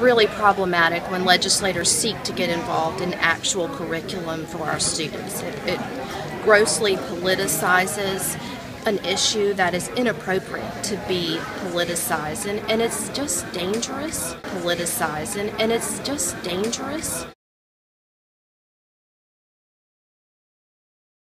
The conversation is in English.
really problematic when legislators seek to get involved in actual curriculum for our students. It, it grossly politicizes an issue that is inappropriate to be politicized, and, and it's just dangerous. Politicizing, and, and it's just dangerous.